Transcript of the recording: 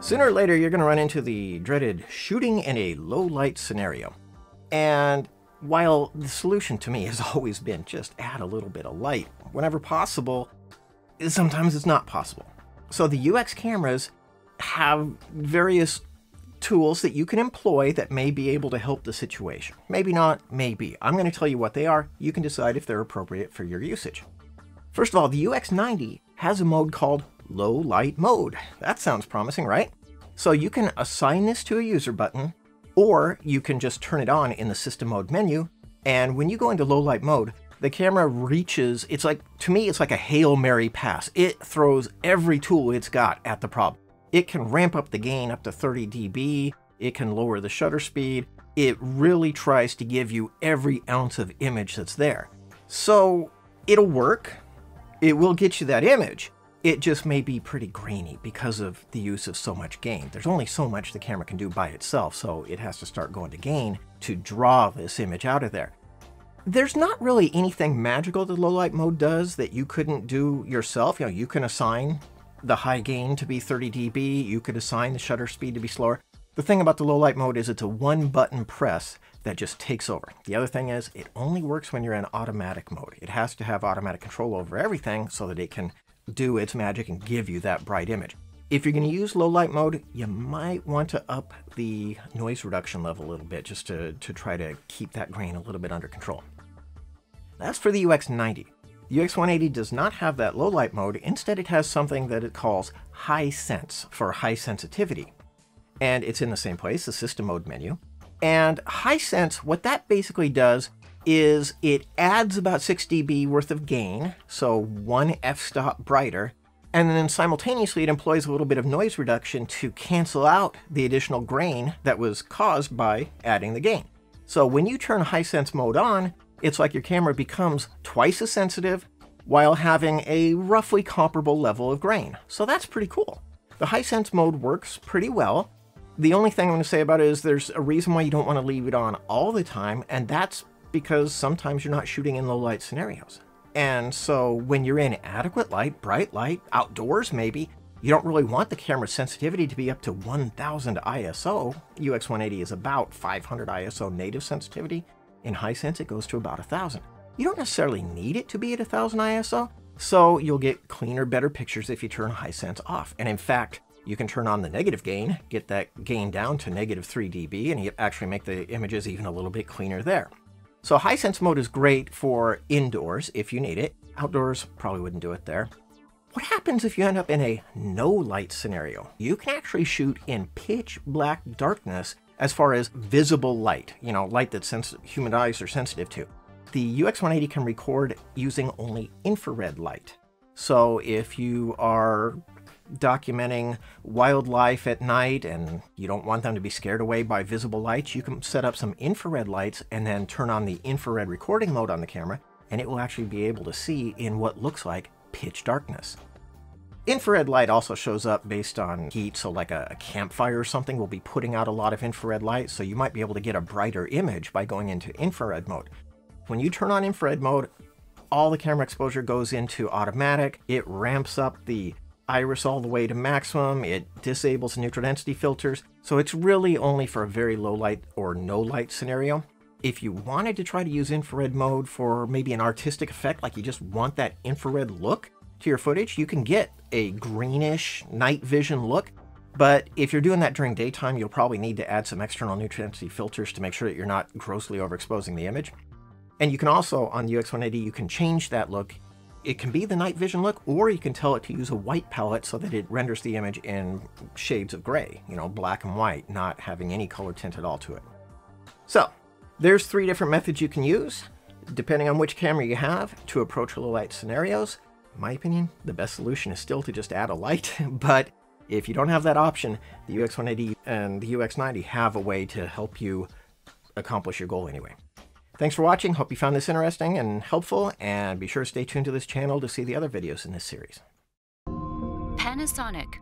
Sooner or later, you're going to run into the dreaded shooting in a low light scenario. And while the solution to me has always been just add a little bit of light whenever possible, sometimes it's not possible. So the UX cameras have various tools that you can employ that may be able to help the situation. Maybe not, maybe. I'm going to tell you what they are. You can decide if they're appropriate for your usage. First of all, the UX90 has a mode called low light mode. That sounds promising, right? So you can assign this to a user button, or you can just turn it on in the system mode menu. And when you go into low light mode, the camera reaches, it's like, to me, it's like a Hail Mary pass. It throws every tool it's got at the problem. It can ramp up the gain up to 30 dB. It can lower the shutter speed. It really tries to give you every ounce of image that's there. So it'll work. It will get you that image. It just may be pretty grainy because of the use of so much gain. There's only so much the camera can do by itself, so it has to start going to gain to draw this image out of there. There's not really anything magical that low light mode does that you couldn't do yourself. You know, you can assign the high gain to be 30 dB, you could assign the shutter speed to be slower. The thing about the low light mode is it's a one button press that just takes over. The other thing is it only works when you're in automatic mode. It has to have automatic control over everything so that it can do its magic and give you that bright image. If you're going to use low light mode, you might want to up the noise reduction level a little bit just to, to try to keep that grain a little bit under control. That's for the UX90. The UX180 does not have that low light mode. Instead, it has something that it calls high sense for high sensitivity. And it's in the same place, the system mode menu. And high sense, what that basically does is it adds about 6 dB worth of gain, so one f-stop brighter, and then simultaneously it employs a little bit of noise reduction to cancel out the additional grain that was caused by adding the gain. So when you turn high sense mode on, it's like your camera becomes twice as sensitive while having a roughly comparable level of grain. So that's pretty cool. The high sense mode works pretty well. The only thing I'm going to say about it is there's a reason why you don't want to leave it on all the time, and that's because sometimes you're not shooting in low light scenarios. And so when you're in adequate light, bright light, outdoors maybe, you don't really want the camera sensitivity to be up to 1000 ISO. UX180 is about 500 ISO native sensitivity. In high sense, it goes to about 1000. You don't necessarily need it to be at 1000 ISO, so you'll get cleaner, better pictures if you turn high sense off. And in fact, you can turn on the negative gain, get that gain down to negative 3 dB, and you actually make the images even a little bit cleaner there. So high sense mode is great for indoors if you need it. Outdoors, probably wouldn't do it there. What happens if you end up in a no light scenario? You can actually shoot in pitch black darkness as far as visible light, you know, light that human eyes are sensitive to. The UX180 can record using only infrared light. So if you are documenting wildlife at night and you don't want them to be scared away by visible lights, you can set up some infrared lights and then turn on the infrared recording mode on the camera and it will actually be able to see in what looks like pitch darkness. Infrared light also shows up based on heat, so like a, campfire or something will be putting out a lot of infrared light, so you might be able to get a brighter image by going into infrared mode. When you turn on infrared mode, all the camera exposure goes into automatic. It ramps up the iris all the way to maximum, it disables neutral density filters, so it's really only for a very low light or no light scenario. If you wanted to try to use infrared mode for maybe an artistic effect, like you just want that infrared look to your footage, you can get a greenish night vision look. But if you're doing that during daytime, you'll probably need to add some external neutral density filters to make sure that you're not grossly overexposing the image. And you can also, on the UX180, you can change that look it can be the night vision look, or you can tell it to use a white palette so that it renders the image in shades of gray, you know, black and white, not having any color tint at all to it. So, there's three different methods you can use, depending on which camera you have, to approach low light scenarios. In my opinion, the best solution is still to just add a light, but if you don't have that option, the UX180 and the UX90 have a way to help you accomplish your goal anyway. Thanks for watching. Hope you found this interesting and helpful, and be sure to stay tuned to this channel to see the other videos in this series. Panasonic